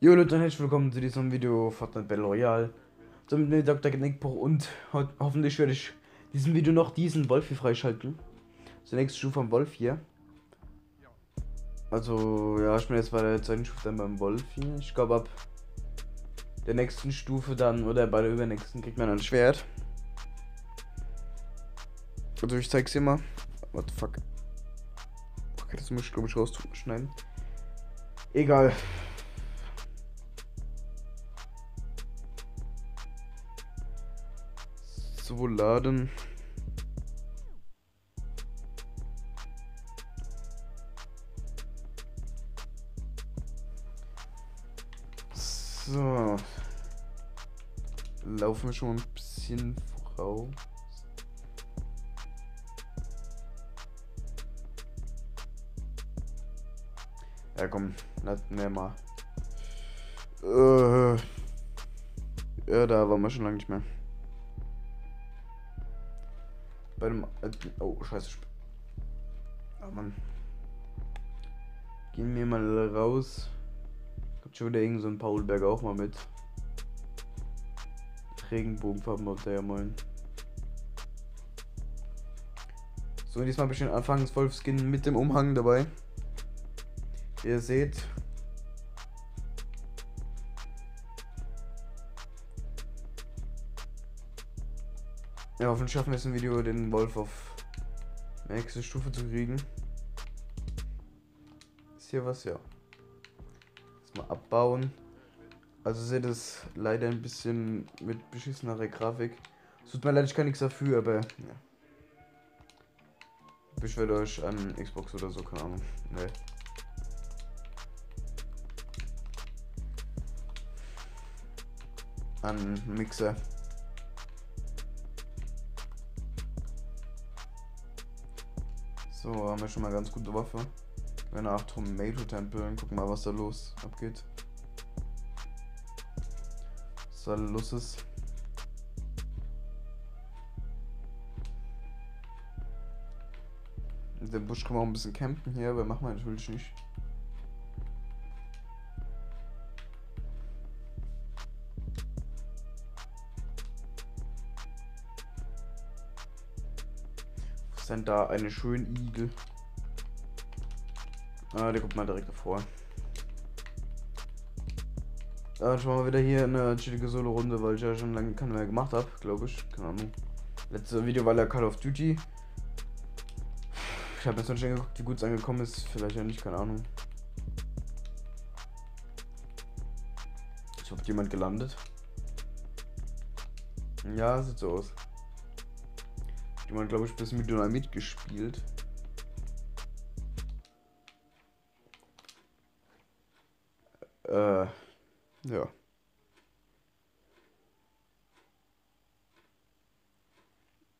Jo Leute und herzlich willkommen zu diesem Video Fortnite Battle Royale. So mit mir Dr. Genickbruch und ho hoffentlich werde ich diesem Video noch diesen Wolf hier freischalten. Das nächste Stufe vom Wolf hier. Also ja, ich bin jetzt bei der zweiten Stufe dann beim Wolf hier. Ich glaube ab der nächsten Stufe dann oder bei der übernächsten kriegt man ein Schwert. Also ich zeig's mal. What the fuck. Okay, das muss ich glaube ich rausschneiden. Egal. So laden. So. Laufen wir schon ein bisschen voraus. Ja, komm, nicht mehr mal. Äh, ja, da waren wir schon lange nicht mehr. Bei dem alten. Oh, scheiße. Ah, Mann. Gehen wir mal raus. Kommt schon wieder irgend so ein Paulberg auch mal mit. Regenbogenfarben auf der ja moin. So, diesmal ich den Anfangs Wolfskin mit dem Umhang dabei. Ihr seht. Ja, hoffentlich schaffen wir es im Video, den Wolf auf nächste Stufe zu kriegen. Ist hier was? Ja. Erstmal abbauen. Also seht es leider ein bisschen mit beschissener Grafik. Es tut mir leid, ich kann nichts dafür, aber ja. Beschwert euch an Xbox oder so, keine Ahnung. Nee. An Mixer. So, haben wir schon mal ganz gute Waffe. Eine 8 Tomato Tempel. Gucken mal, was da los abgeht. Was da los ist. In dem Busch kann man auch ein bisschen campen hier, aber machen wir natürlich nicht. Denn da? Eine schöne Igel. Ah, der kommt mal direkt davor. Ja, schon mal wieder hier eine chillige Solo-Runde, weil ich ja schon lange keine mehr gemacht habe, glaube ich. Keine Ahnung. Letztes Video war ja Call of Duty. Ich habe jetzt noch nicht geguckt, wie gut es angekommen ist. Vielleicht ja nicht, keine Ahnung. Ich hoffe, jemand gelandet. Ja, sieht so aus. Jemand, glaube ich, bisschen mit Dynamit gespielt. Äh, ja.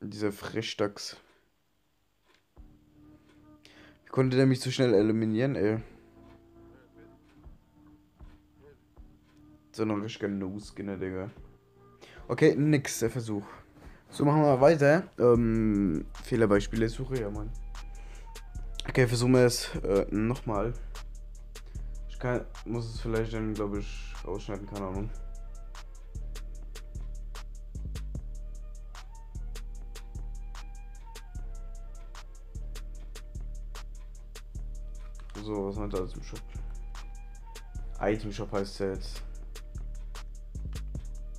Dieser Frechdachs. Wie konnte der mich so schnell eliminieren, ey? So ein richtiger No-Skinner, Digga. Okay, nix, der Versuch. So, machen wir weiter. Ähm, Fehlerbeispiele suche, ja, Mann. Okay, versuchen wir es äh, nochmal. Ich kann, muss es vielleicht dann, glaube ich, rausschneiden, keine Ahnung. So, was meint alles im Shop? Item Shop heißt der jetzt.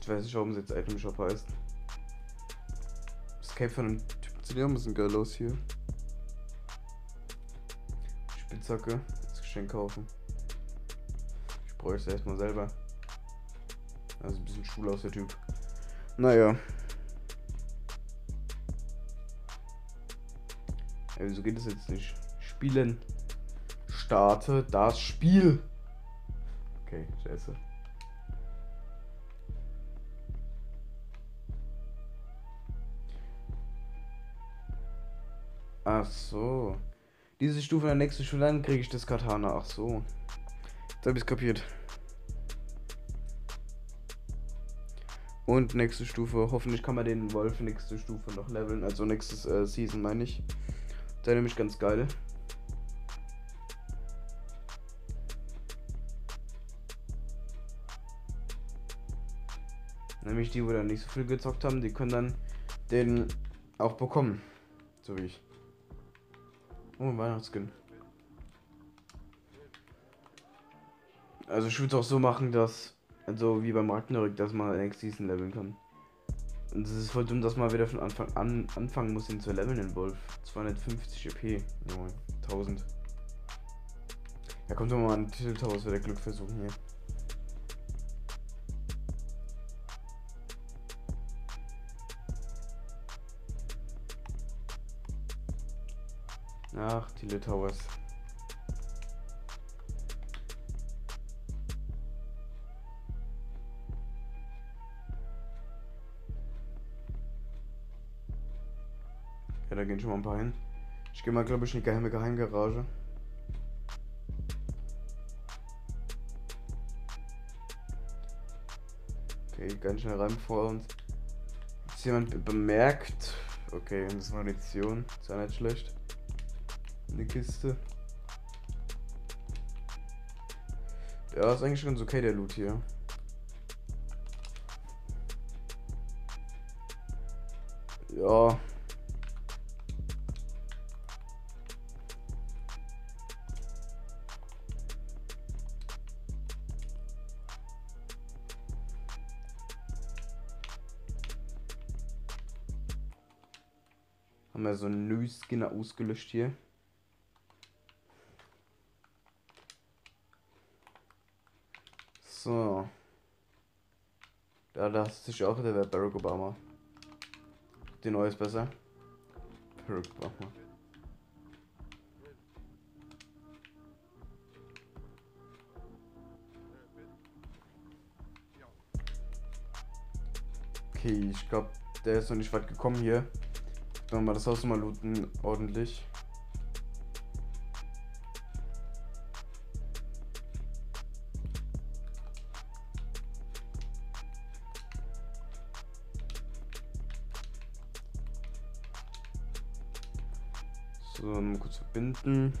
Ich weiß nicht, warum es jetzt Item Shop heißt. Escape von einem Typen zu dir, ein geil aus hier. Spitzhacke, das Geschenk kaufen. Ich bräuchte es erstmal selber. Also ein bisschen schwul aus der Typ. Naja. Ja, wieso geht es jetzt nicht? Spielen. Starte das Spiel. Okay, scheiße. Ach so. Diese Stufe in der nächsten Stufe, dann kriege ich das Katana. Ach so. Jetzt habe ich es kapiert. Und nächste Stufe. Hoffentlich kann man den Wolf nächste Stufe noch leveln. Also nächstes äh, Season meine ich. Der nämlich ganz geil. Nämlich die, wo dann nicht so viel gezockt haben, die können dann den auch bekommen. So wie ich. Oh, ein Weihnachtsskin. Also ich würde es auch so machen, dass, also wie beim Ragnarök, dass man Next Season leveln kann. Und es ist voll dumm, dass man wieder von Anfang an anfangen muss, ihn zu leveln in Wolf. 250 EP. Junge, 1000. Da kommt doch mal ein Titeltower, der Glück versuchen hier. Tile Towers. Ja, da gehen schon mal ein paar hin. Ich gehe mal, glaube ich, in die geheime Geheimgarage. Okay, ganz schnell rein vor uns. Ist jemand bemerkt? Okay, das ist Munition. Ist ja nicht schlecht. Eine Kiste. Ja, ist eigentlich ganz okay, der Loot hier. Ja. Haben wir so einen New Skinner ausgelöscht hier. So. Ja, da hast sich auch der Barack Obama. Die neue ist besser. Barack Obama. Okay, ich glaube, der ist noch nicht weit gekommen hier. Dann mal das Haus mal looten, ordentlich. So, mal kurz verbinden.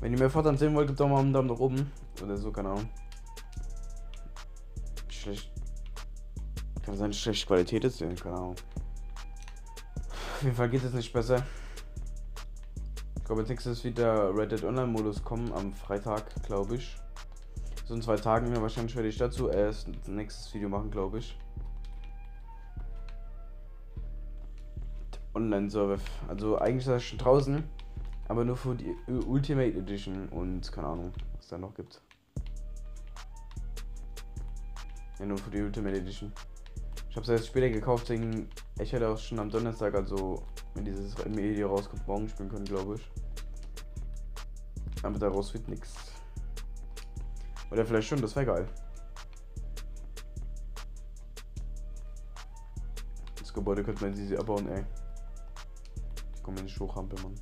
Wenn ihr mehr Fortran sehen wollt, gebt doch mal einen Daumen nach oben. Oder so, keine Ahnung. Schlecht. Kann sein, schlechte Qualität ist, keine Ahnung. Auf jeden Fall geht es nicht besser. Ich glaube, nächstes wieder Red Dead Online Modus kommen am Freitag, glaube ich. So in zwei Tagen wahrscheinlich werde ich dazu erst nächstes Video machen, glaube ich. Online-Server. Also eigentlich ist das schon draußen, aber nur für die Ultimate Edition und keine Ahnung, was da noch gibt. Ja, nur für die Ultimate Edition. Ich habe es erst später gekauft, deswegen ich hätte auch schon am Donnerstag, also wenn dieses Video rauskommt, morgen spielen können, glaube ich. Aber daraus wird nichts. Oder vielleicht schon, das wäre geil. Das Gebäude könnte man sie abbauen, ey. Ich komme in die Hochhampe, Mann.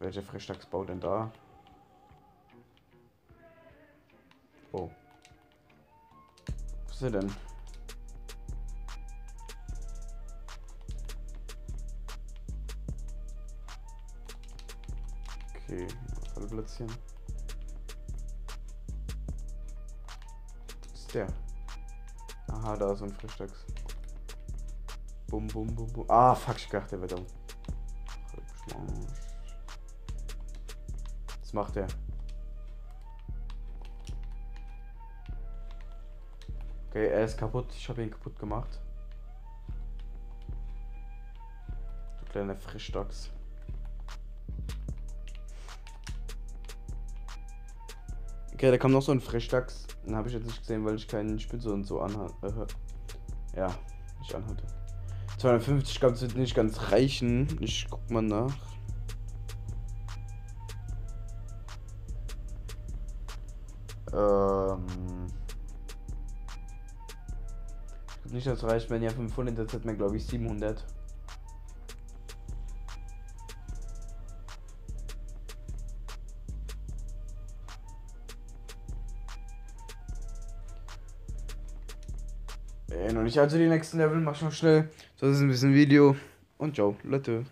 Welcher Frechdachsbau denn da? Oh. Was ist er denn? Okay, Falle platzieren. Was ist der? Aha, da ist ein Frechdachs. Bum, bum, bum, bum. Ah, fuck, ich dachte, der wird um. Was macht der? Okay, er ist kaputt. Ich habe ihn kaputt gemacht. Du kleiner Frischdachs. Okay, da kam noch so ein Frischdachs. Den habe ich jetzt nicht gesehen, weil ich keinen Spitze und so anhatte. Äh, ja, nicht anhatte. 250 glaube, es wird nicht ganz reichen. Ich guck mal nach. Ähm. Nicht, das reicht, wenn ja 500, jetzt hat man glaube ich 700. Nicht also die nächsten Level, mach noch schnell. So, das ist ein bisschen Video. Und ciao, Leute.